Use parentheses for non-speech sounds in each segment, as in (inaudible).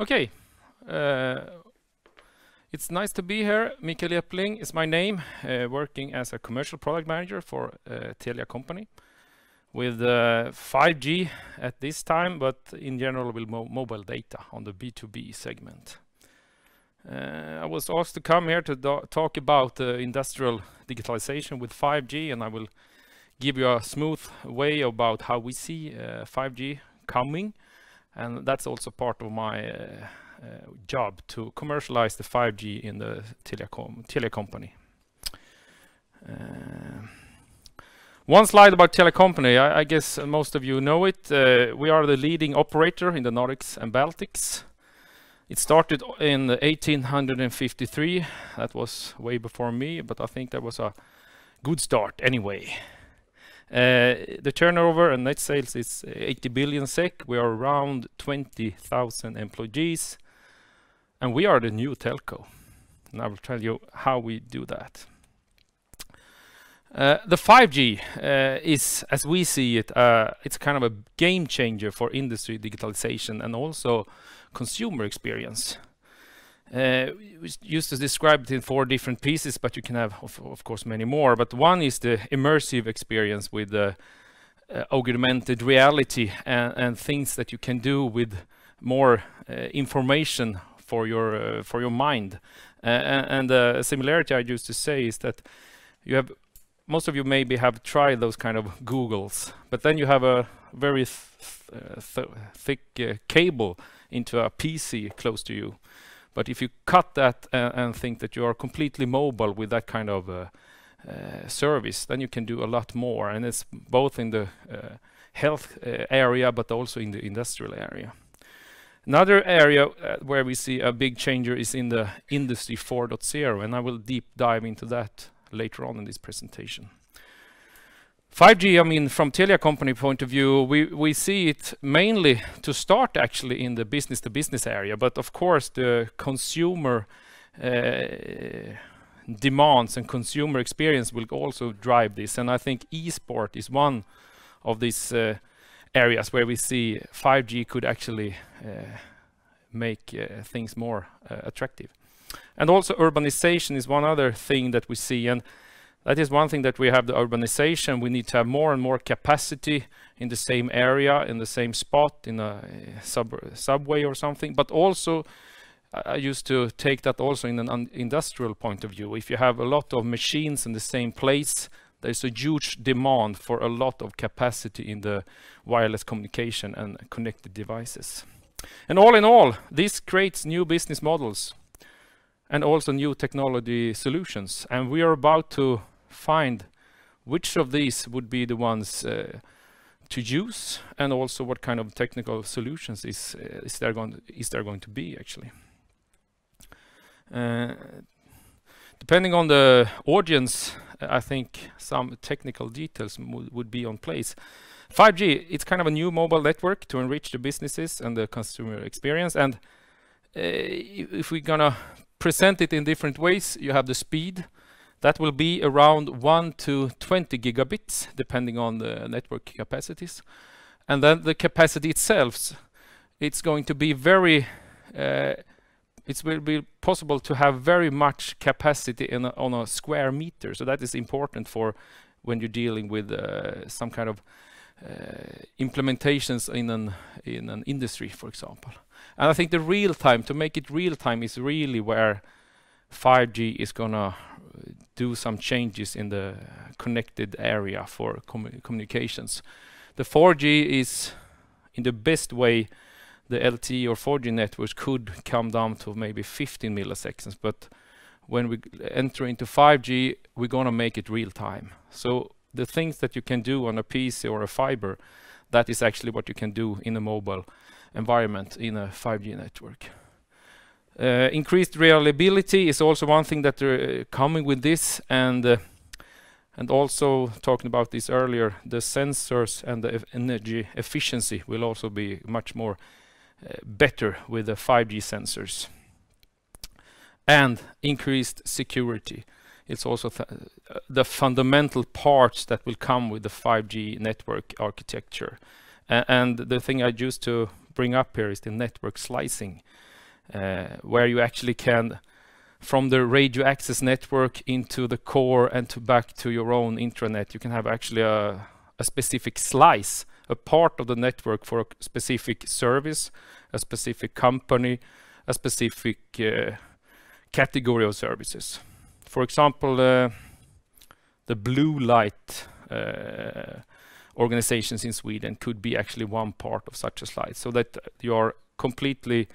Okay. Uh, it's nice to be here. Mikael Jeppling is my name, uh, working as a commercial product manager for uh, Telia Company with 5G at this time, but in general with mobile data on the B2B segment. I was asked to come here to talk about industrial digitalization with 5G, and I will give you a smooth way about how we see 5G coming, and that's also part of my uh, uh, job to commercialize the 5G in the telecom Telia Company. Uh, one slide about Telia Company. I guess most of you know it. We are the leading operator in the Nordics and Baltics. It started in 1853. That was way before me, but I think that was a good start anyway. Uh, the turnover and net sales is uh, 80 billion SEK. We are around 20,000 employees, and we are the new telco, and I will tell you how we do that. Uh, the 5G is, as we see it, it's kind of a game changer for industry digitalization and also consumer experience. Uh, we used to describe it in four different pieces, but you can have, of course, many more. But one is the immersive experience with the augmented reality and things that you can do with more information for your for your mind. And a similarity I used to say is that you have most of you maybe have tried those kind of Googles, but then you have a very thick cable into a PC close to you. But if you cut that uh, and think that you are completely mobile with that kind of uh, uh, service, then you can do a lot more, and it's both in the health area, but also in the industrial area. Another area where we see a big changer is in the Industry 4.0, and I will deep dive into that later on in this presentation. 5G, from Telia Company point of view, we see it mainly to start actually in the business-to-business area. But of course, the consumer uh, demands and consumer experience will also drive this. And I think e-sport is one of these uh, areas where we see 5G could actually uh, make things more attractive. And also urbanization is one other thing that we see, and that is one thing that we have the urbanization. We need to have more and more capacity in the same area, in the same spot, in a eh, subway or something. But also, I used to take that also in an industrial point of view. If you have a lot of machines in the same place, there's a huge demand for a lot of capacity in the wireless communication and connected devices. And all in all, this creates new business models and also new technology solutions. And we are about to find which of these would be the ones uh, to use and also what kind of technical solutions is uh, is, there going to be, actually. Uh, depending on the audience, I think some technical details would be on place. 5G, it's kind of a new mobile network to enrich the businesses and the consumer experience. And if we're going to present it in different ways, you have the speed. That will be around 1 to 20 gigabits, depending on the network capacities. And then the capacity itself, it's going to be very, uh, it will be possible to have very much capacity on a square meter. So that is important for when you're dealing with some kind of implementations in an industry, for example. And I think the real time to make it real time is really where 5G is going to uh, do some changes in the connected area for communications. The 4G is in the best way, the LTE or 4G networks could come down to maybe 15 milliseconds. But when we enter into 5G, we're going to make it real time. So the things that you can do on a PC or a fiber, that is actually what you can do in a mobile environment in a 5G network. Uh, increased reliability is also one thing that are coming with this, uh, and also talking about this earlier, the sensors and the energy efficiency will also be much more better with the 5G sensors. And increased security. It's also the fundamental parts that will come with the 5G network architecture. And the thing I used to bring up here is the network slicing. Uh, where you actually can from the radio access network into the core and to back to your own intranet. You can have actually a, a specific slice, a part of the network for a specific service, a specific company, a specific uh, category of services. For example, uh, the blue light uh, organizations in Sweden could be actually one part of such a slide so that you are completely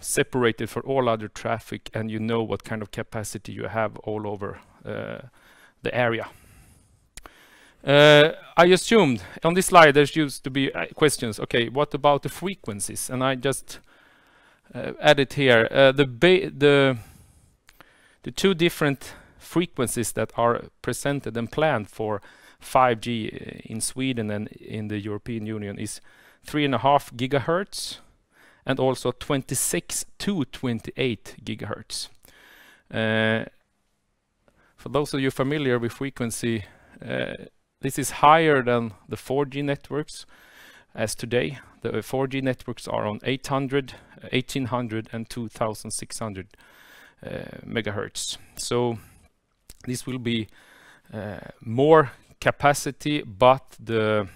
separated for all other traffic and you know what kind of capacity you have all over uh, the area. Uh, I assumed on this slide there used to be uh, questions. Okay, what about the frequencies? And I just uh, added here uh, the the the two different frequencies that are presented and planned for 5G in Sweden and in the European Union is three and a half gigahertz and also 26 to 28 gigahertz. Uh, for those of you familiar with frequency, uh, this is higher than the 4G networks as today. The 4G networks are on 800, 1800 and 2600 uh, megahertz. So this will be uh, more capacity, but the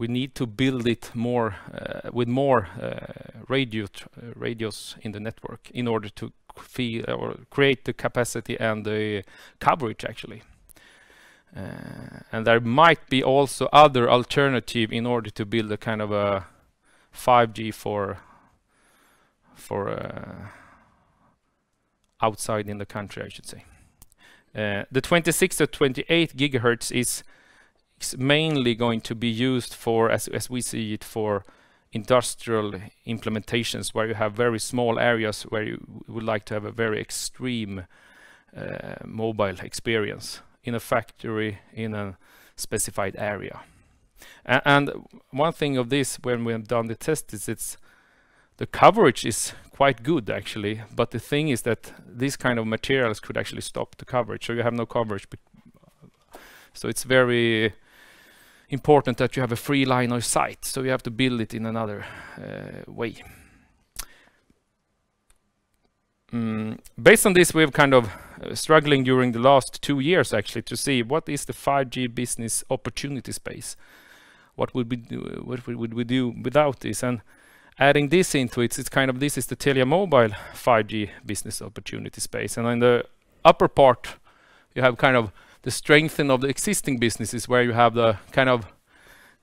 we need to build it more uh, with more uh, radio uh, radios in the network in order to feel or create the capacity and the coverage actually. Uh, and there might be also other alternative in order to build a kind of a 5G for for uh, outside in the country, I should say. Uh, the 26 to 28 gigahertz is is mainly going to be used for, as, as we see it, for industrial implementations where you have very small areas where you would like to have a very extreme uh, mobile experience in a factory in a specified area. A and one thing of this when we have done the test is it's the coverage is quite good actually, but the thing is that these kind of materials could actually stop the coverage, so you have no coverage. So it's very important that you have a free line of sight, so you have to build it in another uh, way. Mm, based on this, we've kind of uh, struggling during the last two years actually to see what is the 5G business opportunity space. What would we do? What would we do without this? And adding this into it, it's kind of this is the Telia Mobile 5G business opportunity space. And in the upper part, you have kind of the strengthening of the existing businesses where you have the kind of,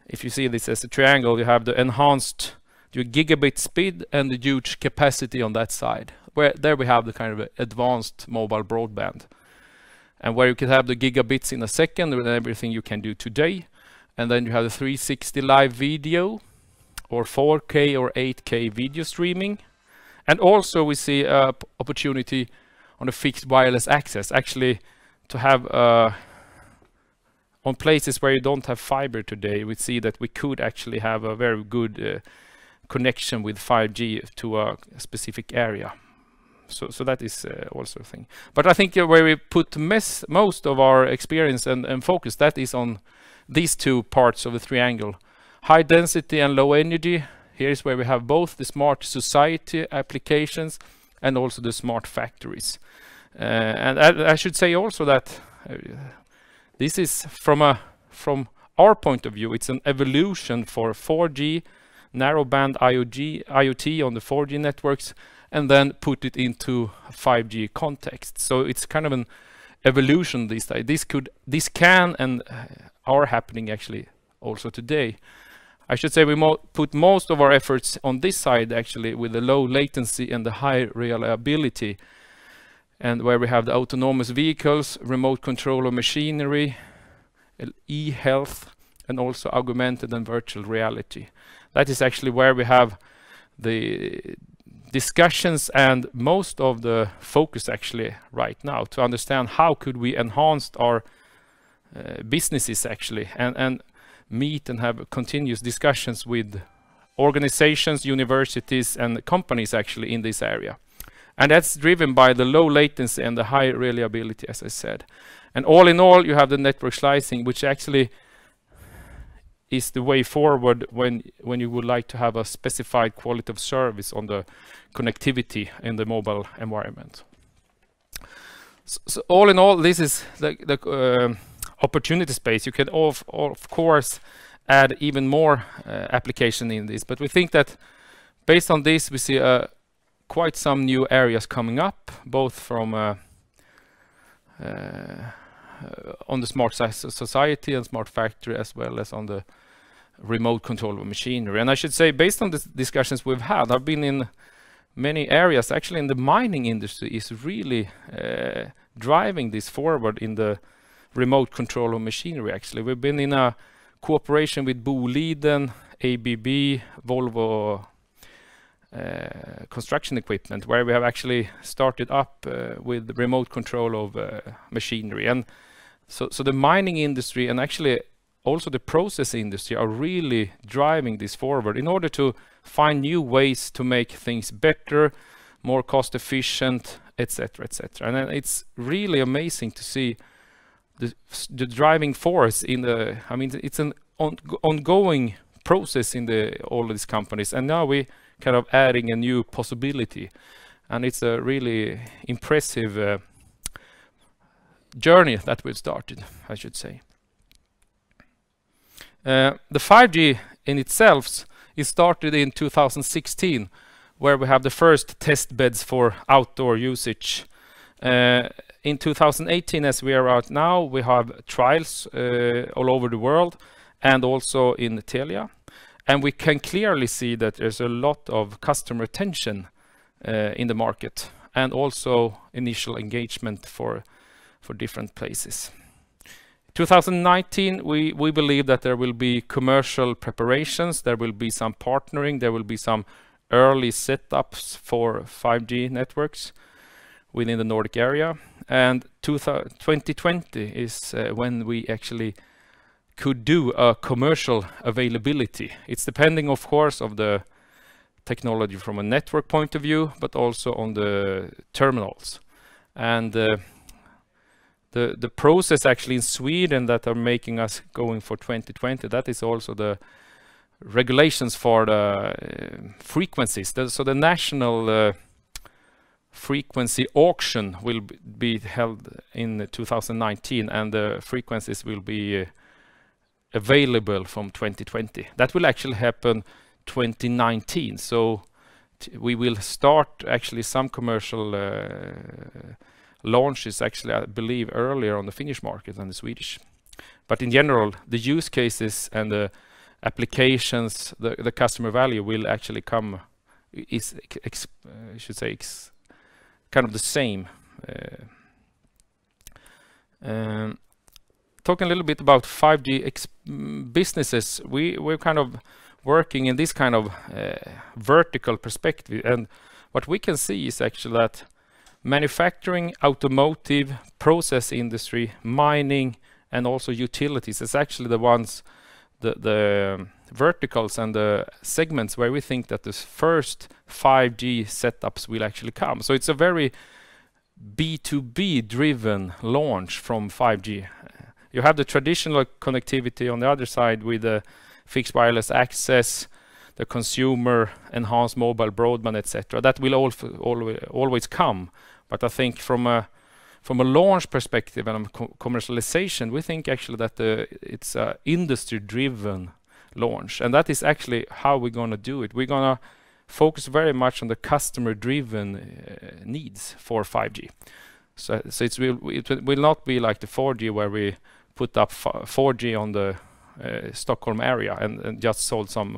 if you see this as a triangle, you have the enhanced your gigabit speed and the huge capacity on that side. Where there we have the kind of advanced mobile broadband. And where you can have the gigabits in a second with everything you can do today. And then you have the 360 live video or 4K or 8K video streaming. And also we see uh, a opportunity on a fixed wireless access. Actually, to have uh, on places where you don't have fiber today, we see that we could actually have a very good uh, connection with 5G to a specific area. So, so that is uh, also a thing. But I think uh, where we put most of our experience and, and focus, that is on these two parts of the triangle. High density and low energy. Here is where we have both the smart society applications and also the smart factories. Uh, and I, I, should say also that uh, this is from a from our point of view, it's an evolution for 4G, narrowband IoT, IoT on the 4G networks, and then put it into 5G context. So it's kind of an evolution this. This could, this can and uh, are happening actually also today. I should say we mo put most of our efforts on this side actually with the low latency and the high reliability and where we have the autonomous vehicles, remote control of machinery, e-health, and also augmented and virtual reality. That is actually where we have the discussions and most of the focus actually right now to understand how could we enhance our uh, businesses actually and, and meet and have continuous discussions with organizations, universities and companies actually in this area. And that's driven by the low latency and the high reliability, as I said. And all in all, you have the network slicing, which actually is the way forward when when you would like to have a specified quality of service on the connectivity in the mobile environment. So, all in all, this is the the uh, opportunity space. You can of of course add even more uh, application in this. But we think that based on this, we see quite some new areas coming up, both from uh, uh, on the smart society and smart factory, as well as on the remote control of machinery. And I should say, based on the discussions we've had, I've been in many areas. Actually, in the mining industry is really uh, driving this forward in the remote control of machinery, actually. We've been in a cooperation with Boliden, ABB, Volvo Uh, construction Equipment, where we have actually started up uh, with remote control of uh, machinery. And so, so the mining industry, and actually also the process industry, are really driving this forward in order to find new ways to make things better, more cost efficient, et cetera, et cetera. It's really amazing to see the driving force in the... I mean, it's an ongoing process in all of these companies, and now we kind of adding a new possibility, and it's a really impressive uh, journey that we've started, I should say. Uh, the 5G in itself, it started in 2016, where we have the first test beds for outdoor usage. Uh, in 2018, as we are out now, we have trials all over the world and also in Telia. And we can clearly see that there's a lot of customer attention uh, in the market, and also initial engagement for different places. 2019, we believe that there will be commercial preparations, there will be some partnering, there will be some early setups for 5G networks within the Nordic area. And 2020 is uh, when we actually could do a commercial availability. It's depending, of course, of the technology from a network point of view, but also on the terminals. And uh, the the process actually in Sweden that are making us going for 2020, that is also the regulations for the uh, frequencies. So the national uh, frequency auction will be held in 2019, and the frequencies will be uh, available from 2020. That will actually happen 2019. So We will start actually some commercial uh, launches, actually, I believe, earlier on the Finnish market than the Swedish. But in general, the use cases and the applications, the the customer value will actually come, I should say, kind of the same. Uh, um, Talking a little bit about 5G businesses, we, we're kind of working in this kind of uh, vertical perspective. And what we can see is actually that manufacturing, automotive, process industry, mining, and also utilities is actually the ones, the verticals and the segments where we think that the first 5G setups will actually come. So it's a very B2B-driven launch from 5G. You have the traditional connectivity on the other side with the fixed wireless access, the consumer enhanced mobile broadband, et cetera. That will always come. But I think from a from a launch perspective and commercialization, we think actually that uh, it's an industry-driven launch, and that is actually how we're going to do it. We're going to focus very much on the customer-driven uh, needs for 5G. So, so it will not be like the 4G where we put up 4G on the eh, Stockholm area and just sold some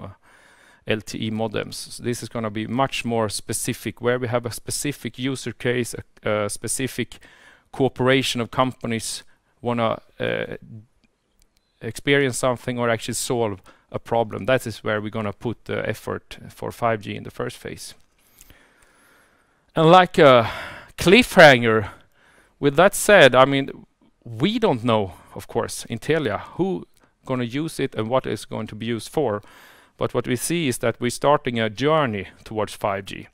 eh, LTE modems. This is going to be much more specific, where we have a specific user case, a specific cooperation of companies want to eh, experience something or actually solve a problem. That is where we're going to put the effort for 5G in the first phase. And like a cliffhanger, with that said, I mean, we don't know, of course, in Telia, who going to use it and what it's going to be used for. But what we see is that we're starting a journey towards 5G.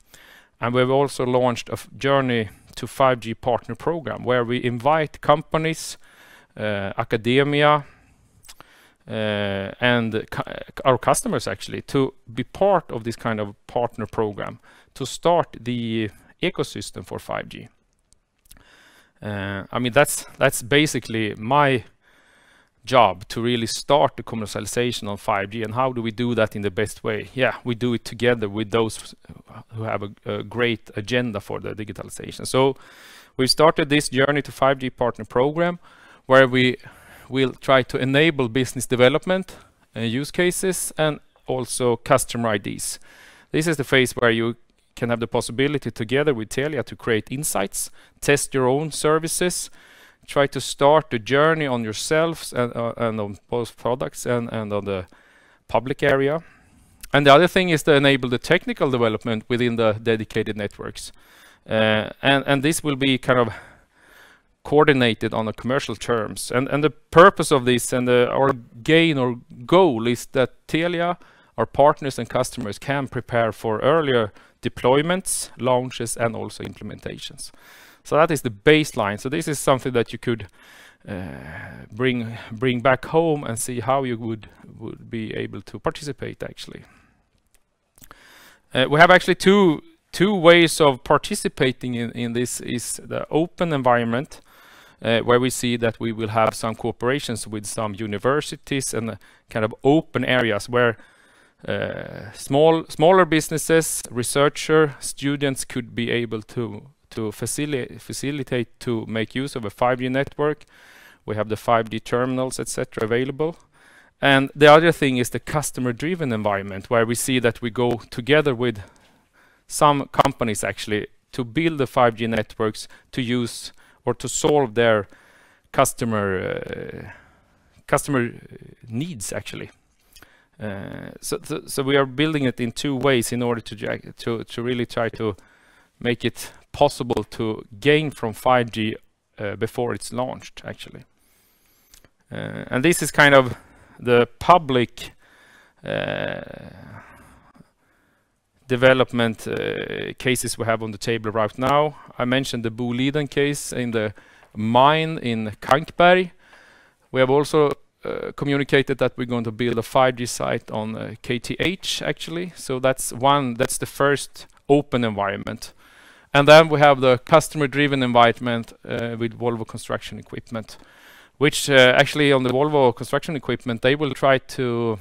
And we've also launched a journey to 5G partner program, where we invite companies, academia, uh, and cu our customers actually to be part of this kind of partner program to start the ecosystem for 5G. Uh, I mean, that's that's basically my job to really start the commercialization on 5G and how do we do that in the best way? Yeah, we do it together with those who have a, great agenda for the digitalization. So we started this journey to 5G partner program where we will try to enable business development uh, use cases and also customer IDs. This is the phase where you can have the possibility together with Telia to create insights, test your own services, try to start the journey on yourselves and, uh, and on both products and, and on the public area. And the other thing is to enable the technical development within the dedicated networks. Uh, and, and this will be kind of coordinated on the commercial terms. And, and the purpose of this and the, our gain or goal is that Telia, our partners and customers can prepare for earlier deployments, launches, and also implementations. So that is the baseline. So this is something that you could uh, bring bring back home and see how you would would be able to participate actually. Uh, we have actually two two ways of participating in, in this is the open environment uh, where we see that we will have some cooperations with some universities and uh, kind of open areas where uh, small smaller businesses, researcher, students could be able to to facilitate facilitate to make use of a 5G network. We have the 5G terminals, etc., available. And the other thing is the customer-driven environment, where we see that we go together with some companies actually to build the 5G networks to use or to solve their customer uh, customer needs actually. Uh, so, so, so we are building it in two ways in order to to to really try to make it possible to gain from 5G uh, before it's launched actually. Uh, and this is kind of the public uh, development uh, cases we have on the table right now. I mentioned the Boliden case in the mine in Kankberg. We have also uh, communicated that we're going to build a 5G site on uh, KTH actually. So that's one, that's the first open environment. And then we have the customer-driven environment uh, with Volvo Construction Equipment, which uh, actually on the Volvo Construction Equipment, they will try to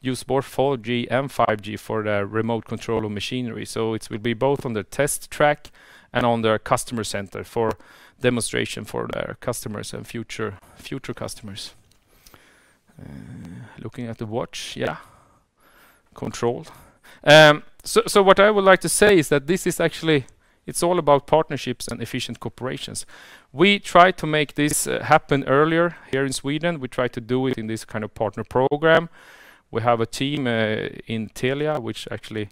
use both 4G and 5G for the remote control of machinery. So it will be both on the test track and on their customer center for demonstration for their customers and future future customers. Uh, looking at the watch, yeah, control. Um, so, so what I would like to say is that this is actually it's all about partnerships and efficient corporations. We try to make this uh, happen earlier here in Sweden. We try to do it in this kind of partner program. We have a team uh, in Telia which actually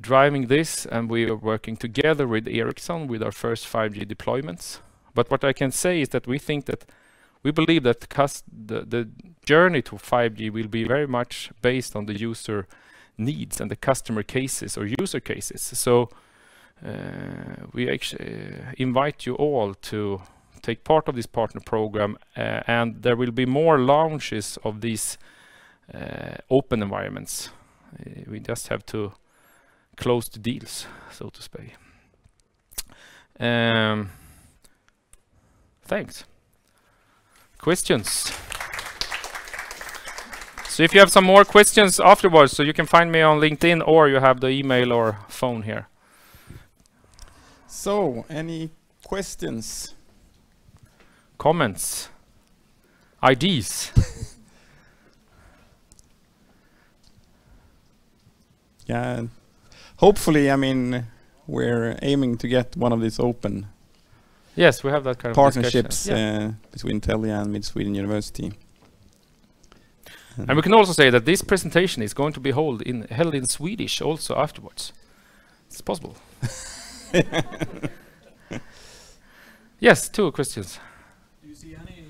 driving this and we are working together with Ericsson with our first 5G deployments. But what I can say is that we think that we believe that the, the journey to 5G will be very much based on the user needs and the customer cases or user cases. So we actually uh, invite you all to take part of this partner program uh, and there will be more launches of these uh, open environments. Uh, we just have to close the deals, so to speak. Um, thanks. Questions? So if you have some more questions afterwards, so you can find me on LinkedIn or you have the email or phone here. So, any questions? Comments? IDs? (laughs) yeah, hopefully, I mean, we're aiming to get one of these open yes, we have that kind of partnerships yeah. uh, between Telia and Mid Sweden University. And we can also say that this presentation is going to be held in held in Swedish also afterwards. It's possible. (laughs) (laughs) yes, two questions. Do you see any?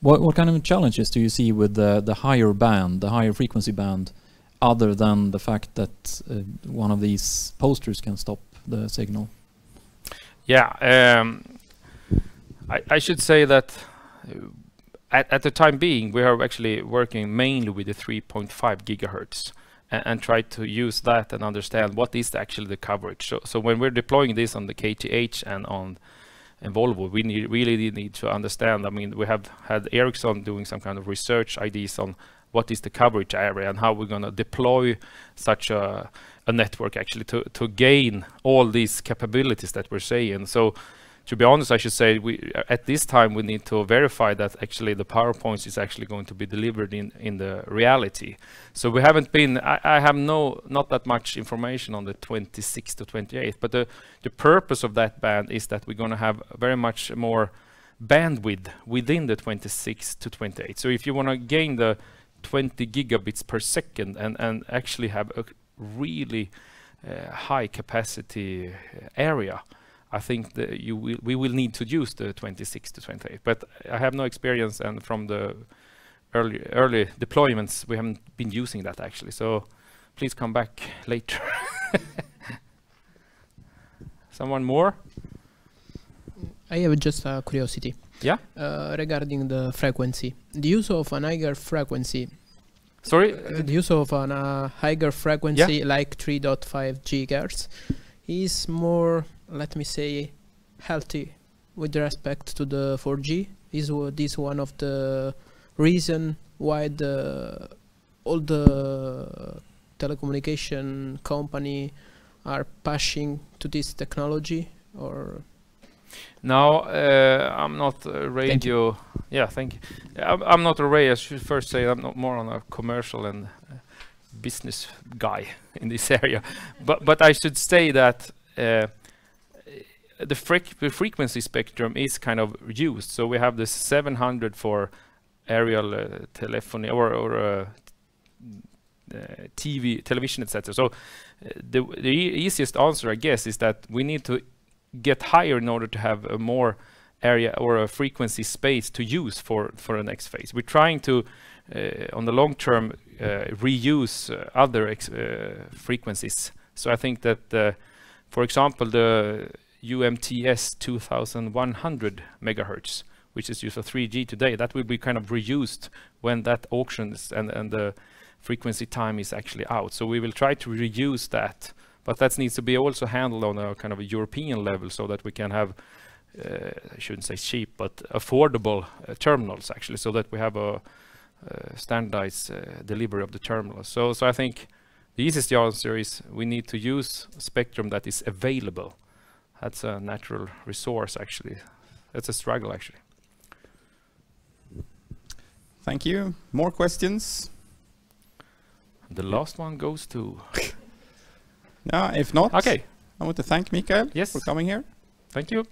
What what kind of challenges do you see with the the higher band, the higher frequency band, other than the fact that uh, one of these posters can stop the signal? Yeah. Um, I, I should say that uh, at, at the time being, we are actually working mainly with the 3.5 gigahertz and, and try to use that and understand what is actually the coverage. So, so when we're deploying this on the KTH and on and Volvo, we need, really need to understand. I mean, we have had Ericsson doing some kind of research ideas on what is the coverage area and how we're going to deploy such a, a network actually to, to gain all these capabilities that we're saying. So to be honest, I should say we at this time we need to verify that actually the PowerPoints is actually going to be delivered in in the reality. So we haven't been. I, I have no not that much information on the 26th to 28th, but the the purpose of that band is that we're going to have very much more bandwidth within the 26 to 28. So if you want to gain the 20 gigabits per second and and actually have a really uh, high capacity uh, area I think that you will, we will need to use the 26 to 28. But I have no experience, and from the early early deployments, we haven't been using that actually. So please come back later. (laughs) Someone more? I have just a curiosity. Yeah. Uh, regarding the frequency, the use of an higher frequency. Sorry. Uh, the use of an uh, higher frequency Yeah. like 3.5 gigahertz is more, let me say, healthy with respect to the 4G. Is this one of the reason why the all the telecommunication company are pushing to this technology or No, uh, I'm not a radio. Yeah, thank you. I'm, I'm not a radio. I should first say I'm not more on a commercial and uh, business guy in this (laughs) area. But but I should say that uh, the, the frequency spectrum is kind of used. So we have the 700 for aerial uh, telephony or or uh, uh, TV, television, etc. So uh, the the e- easiest answer, I guess, is that we need to get higher in order to have a more area or a frequency space to use for for the next phase. We're trying to uh, on the long term reuse other frequencies. So I think that for example the UMTS 2100 megahertz which is used for 3G today. That will be kind of reused when that auctions and and the frequency time is actually out. So we will try to reuse that but that needs to be also handled on a kind of a European level so that we can have uh, I shouldn't say cheap but affordable uh, terminals actually so that we have a uh, standardized uh, delivery of the terminals so so I think the easiest answer is we need to use spectrum that is available that's a natural resource actually that's a struggle actually Thank you. More questions? the last one goes to (laughs) No, if not, okay I want to thank Mikael Yes. for coming here. thank you